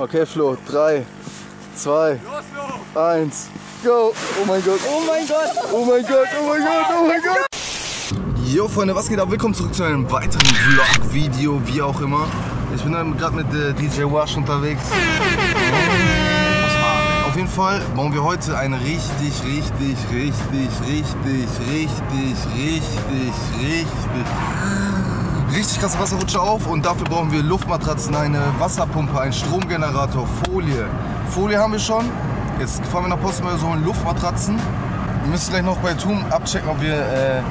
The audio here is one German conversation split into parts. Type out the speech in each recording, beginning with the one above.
Okay, Flo, 3, 2, 1, go! Oh mein Gott, Oh mein Gott! oh mein Gott, oh mein Gott, oh mein Gott! Jo Freunde, was geht ab? Willkommen zurück zu einem weiteren Vlog, Video, wie auch immer. Ich bin gerade mit äh, DJ Wash unterwegs. Auf jeden Fall bauen wir heute eine richtig, richtig, richtig, richtig, richtig, richtig, richtig, richtig krasse Wasserrutsche auf und dafür brauchen wir Luftmatratzen, eine Wasserpumpe, einen Stromgenerator, Folie. Folie haben wir schon. Jetzt fahren wir nach Postmeier so holen Luftmatratzen. Wir müssen gleich noch bei TUM abchecken, ob wir äh,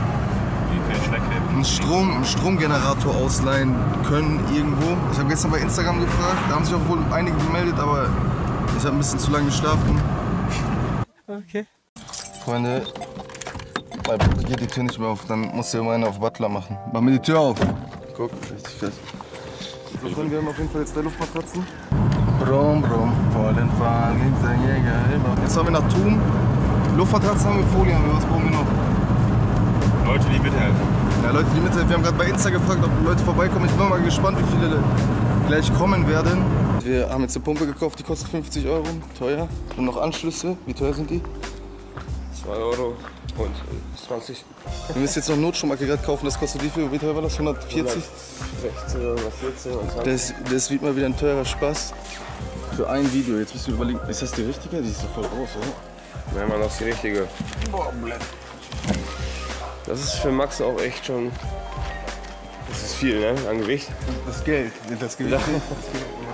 einen, Strom, einen Stromgenerator ausleihen können irgendwo. Ich habe gestern bei Instagram gefragt, da haben sich auch wohl einige gemeldet, aber ich habe ein bisschen zu lange geschlafen. Okay. Freunde, Bruder geht die Tür nicht mehr auf, dann muss hier immer einer auf Butler machen. Mach mir die Tür auf. Guck, richtig fest. So, Freunde, wir haben auf jeden Fall jetzt drei Luftmatratzen. Brumm, brumm, vollen Fahren, gibt der Jäger immer. Jetzt haben wir nach Thun. Luftmatratzen haben wir, Folie haben wir, was brauchen wir noch? Leute, die mithelfen. Ja, Leute, die Mitte, wir haben gerade bei Insta gefragt, ob Leute vorbeikommen. Ich bin mal gespannt, wie viele gleich kommen werden. Wir haben jetzt eine Pumpe gekauft, die kostet 50 Euro, teuer. Und noch Anschlüsse, wie teuer sind die? 2 Euro und 20, Wir müssen jetzt noch Notstromaggregat kaufen, das kostet wie viel? Wie teuer war das? 140? 16 oder 14 und 20. Das, das wird mal wieder ein teurer Spaß. Für ein Video, jetzt müssen wir überlegen, ist das die richtige? Die ist doch voll groß, oder? Nein, man, das ist die richtige. Das ist für Max auch echt schon. Das ist viel, ne? An Gewicht. Das Geld, das Gewicht.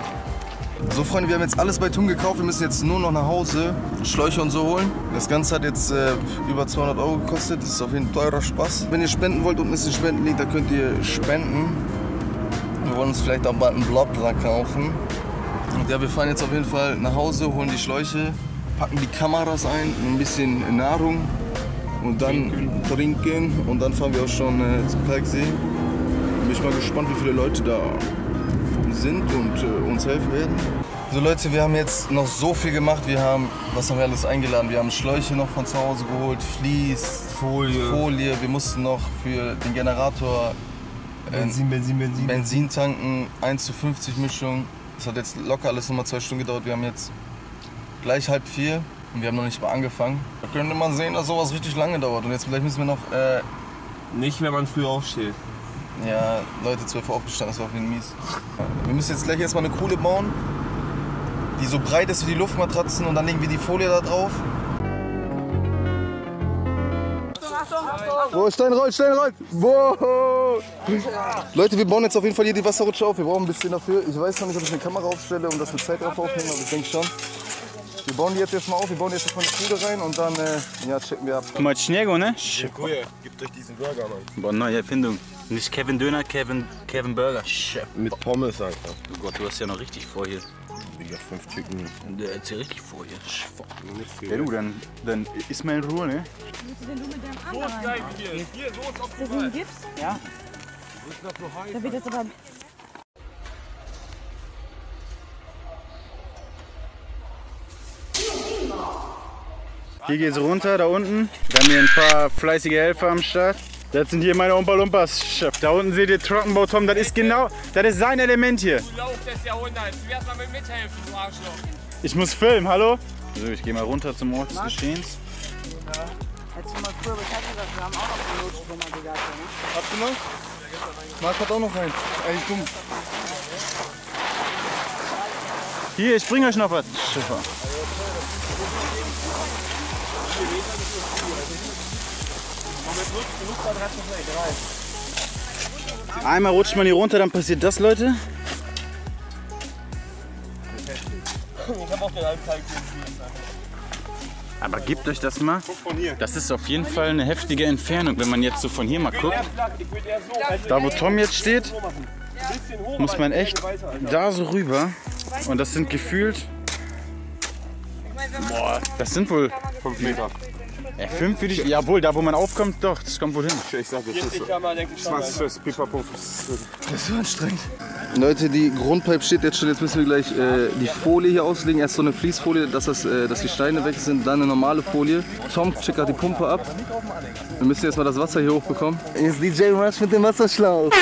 So Freunde, wir haben jetzt alles bei Thun gekauft. Wir müssen jetzt nur noch nach Hause Schläuche und so holen. Das Ganze hat jetzt äh, über 200 Euro gekostet. Das ist auf jeden Fall teurer Spaß. Wenn ihr spenden wollt, unten ist ein Spendenlink, da könnt ihr spenden. Wir wollen uns vielleicht auch bald einen Blobler kaufen. Und ja, wir fahren jetzt auf jeden Fall nach Hause, holen die Schläuche, packen die Kameras ein, ein bisschen Nahrung und dann trinken. Und dann fahren wir auch schon äh, zum Kalksee. Bin ich mal gespannt, wie viele Leute da sind und äh, uns helfen werden. So Leute, wir haben jetzt noch so viel gemacht. Wir haben, was haben wir alles eingeladen? Wir haben Schläuche noch von zu Hause geholt, Vlies, Folie. Folie. Wir mussten noch für den Generator äh, Benzin, Benzin, Benzin. Benzin tanken, 1 zu 50 Mischung. Das hat jetzt locker alles nochmal zwei Stunden gedauert. Wir haben jetzt gleich halb vier und wir haben noch nicht mal angefangen. Da könnte man sehen, dass sowas richtig lange dauert. Und jetzt vielleicht müssen wir noch, äh, Nicht, wenn man früh aufsteht. Ja, Leute, 12 Uhr aufgestanden, das war auf jeden Fall mies. Wir müssen jetzt gleich erstmal eine Kohle bauen, die so breit ist wie die Luftmatratzen und dann legen wir die Folie da drauf. Wo Stein rollt, Stein rollt! Wow. Leute, wir bauen jetzt auf jeden Fall hier die Wasserrutsche auf. Wir brauchen ein bisschen dafür. Ich weiß noch nicht, ob ich eine Kamera aufstelle und das mit Zeit drauf aufnehme, aber ich denke schon. Wir bauen die jetzt erstmal auf, wir bauen jetzt erstmal eine Kohle rein und dann äh, ja, checken wir ab. Mocnego, ne? Dziękuję. Gibt euch diesen Burger, Mann. Boah, neue Erfindung. Nicht Kevin Döner, Kevin, Kevin Burger. Chef. Mit Pommes, Alter. Oh Gott, du hast ja noch richtig vor hier. Digga, 5 Chicken. Der hat ja richtig vor hier. Viel. Ja du, dann, dann ist mal in Ruhe, ne? Wenn du mit deinem Arm da rein. Ist das ein Gips? Ja. Da wird jetzt aber. Hier geht's runter, da unten. Wir haben hier ein paar fleißige Helfer am Start. Das sind hier meine Umpa Lumpas, Chef. Da unten seht ihr Trockenbau Tom, das ist genau, das ist sein Element hier. Lauf des Jahrhunderts. Du wirst mal mit mithelfen, du Arschloch. Ich muss filmen, hallo? So, ich gehe mal runter zum Ort des Geschehens. Hättest du mal früher Bescheid gesagt, wir haben auch noch ein Notstromaggregat. Ne? Habt ihr noch? Marc hat auch noch eins. Eigentlich dumm. Hier, ich bring euch noch was, Schiffer. Einmal rutscht man hier runter, dann passiert das, Leute. Aber gebt euch das mal. Das ist auf jeden Fall eine heftige Entfernung, wenn man jetzt so von hier mal guckt. Da wo Tom jetzt steht, muss man echt da so rüber. Und das sind gefühlt. Boah, das sind wohl. 5 Meter. Äh, fünf würde ich. Jawohl, da wo man aufkommt, doch, das kommt wohl hin. Ich sag, das ist 20 Schuss, Pipapo. Das ist so anstrengend. Leute, die Grundpipe steht jetzt schon. Jetzt müssen wir gleich äh, die Folie hier auslegen. Erst so eine Fließfolie, dass, das, äh, dass die Steine weg sind. Dann eine normale Folie. Tom checkt gerade die Pumpe ab. Wir müssen jetzt mal das Wasser hier hochbekommen. Ist DJ Rush mit dem Wasserschlauch.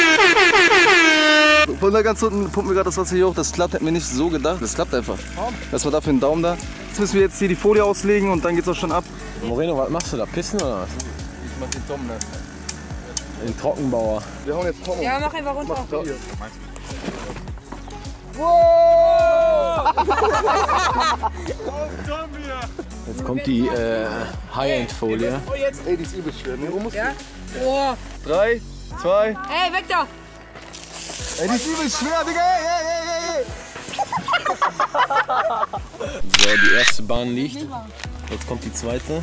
Von da ganz unten pumpen wir gerade das Wasser hier hoch. Das klappt, hätten wir nicht so gedacht. Das klappt einfach. Erstmal dafür einen Daumen da. Jetzt müssen wir jetzt hier die Folie auslegen und dann geht's auch schon ab. Moreno, was machst du da? Pissen oder was? Ich mach den Daumen da. Den Trockenbauer. Wir hauen jetzt Tom Ja, mach einfach runter. Jetzt kommt die äh, High-End-Folie. Ey, die ist übel schwer. Ne? Ja? Boah. Drei, zwei. Ey, weg da. Ey, die ist übel schwer, Digga. Ey, ey, ey, ey. So, die erste Bahn liegt. Jetzt kommt die zweite.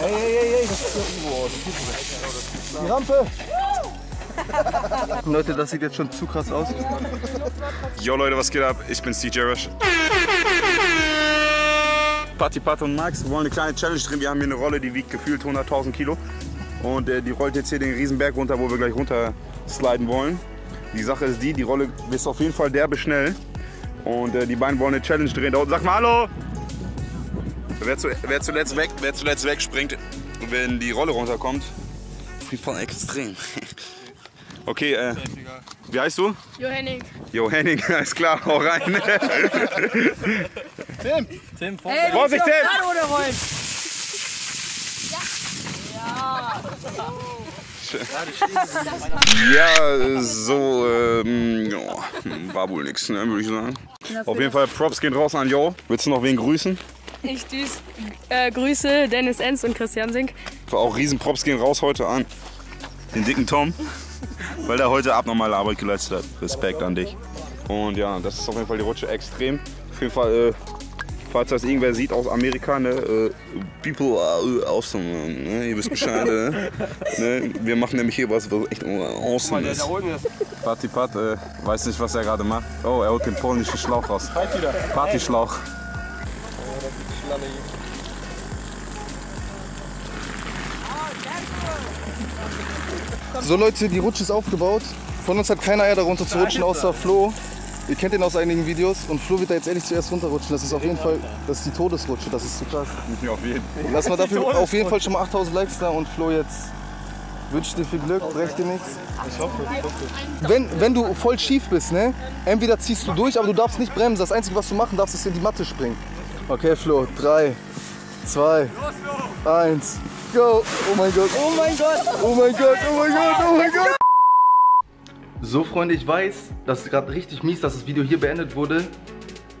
Ey, ey, ey, ey. Das ist ja Boah, das geht Die Rampe. Leute, das sieht jetzt schon zu krass aus. Yo Leute, was geht ab? Ich bin CJ Rush. Patti, Pat und Max wir wollen eine kleine Challenge drin. Wir haben hier eine Rolle, die wiegt gefühlt 100.000 Kilo. Und äh, die rollt jetzt hier den Riesenberg runter, wo wir gleich runter sliden wollen. Die Sache ist die, die Rolle ist auf jeden Fall derbe schnell. Und äh, die beiden wollen eine Challenge drehen. Da unten, sag mal Hallo! Wer, zu, wer, zuletzt weg, wer zuletzt wegspringt, wenn die Rolle runterkommt, jeden Fall extrem. Okay, äh, wie heißt du? Jo, Henning. Jo, Henning, alles klar, hau rein. Ey, Vorsicht, Tim! Gerade oder rollen? Ja, so, ähm, ja, war wohl nix, ne, würde ich sagen. Auf jeden Fall Props gehen raus an Jo. Willst du noch wen grüßen? Ich düs, äh, grüße Dennis Enz und Christian Sink. Auch riesen Props gehen raus heute an den dicken Tom, weil der heute abnormale Arbeit geleistet hat. Respekt an dich. Und ja, das ist auf jeden Fall die Rutsche extrem. Auf jeden Fall, äh, falls das irgendwer sieht aus Amerika, ne, äh, people are awesome, ne, ihr wisst Bescheid, ne? ne? Wir machen nämlich hier was, was echt awesome ist. Patti Pat, äh, weiß nicht, was er gerade macht. Oh, er holt den polnischen Schlauch raus. Partyschlauch. So Leute, die Rutsche ist aufgebaut. Von uns hat keiner Eier darunter zu rutschen, außer Flo. Ihr kennt ihn aus einigen Videos und Flo wird da jetzt ehrlich zuerst runterrutschen. Das ist auf jeden Fall, das ist die Todesrutsche, das ist zu krass. Ja, auf jeden Fall. Lass mal dafür auf jeden Fall schon mal 8000 Likes da und Flo jetzt wünsche dir viel Glück, brech dir nichts. Ich hoffe, ich hoffe. Wenn, wenn du voll schief bist, ne, entweder ziehst du durch, aber du darfst nicht bremsen. Das Einzige, was du machen darfst, ist in die Matte springen. Okay, Flo, 3, 2, 1, go! Oh mein Gott! Oh mein Gott! Oh mein Gott! Oh mein Gott! Oh mein Gott! So Freunde, ich weiß, das ist gerade richtig mies, dass das Video hier beendet wurde.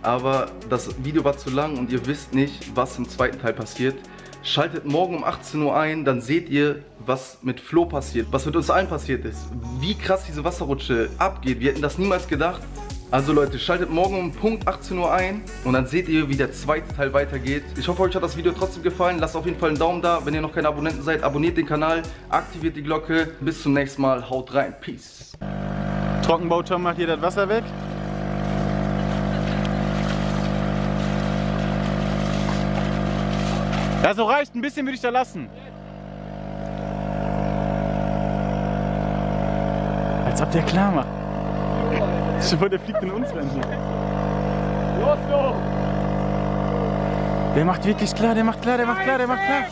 Aber das Video war zu lang und ihr wisst nicht, was im zweiten Teil passiert. Schaltet morgen um 18 Uhr ein, dann seht ihr, was mit Flo passiert, was mit uns allen passiert ist. Wie krass diese Wasserrutsche abgeht. Wir hätten das niemals gedacht. Also Leute, schaltet morgen um Punkt 18 Uhr ein und dann seht ihr, wie der zweite Teil weitergeht. Ich hoffe, euch hat das Video trotzdem gefallen. Lasst auf jeden Fall einen Daumen da. Wenn ihr noch keine Abonnenten seid, abonniert den Kanal, aktiviert die Glocke. Bis zum nächsten Mal. Haut rein. Peace. Trockenbauturm macht hier das Wasser weg. Ja, so reicht. Ein bisschen würde ich da lassen. Als ob der klar macht. Stell dir der fliegt in uns rein hier. Los, los! Der macht wirklich klar, der macht klar, der macht klar, der macht klar.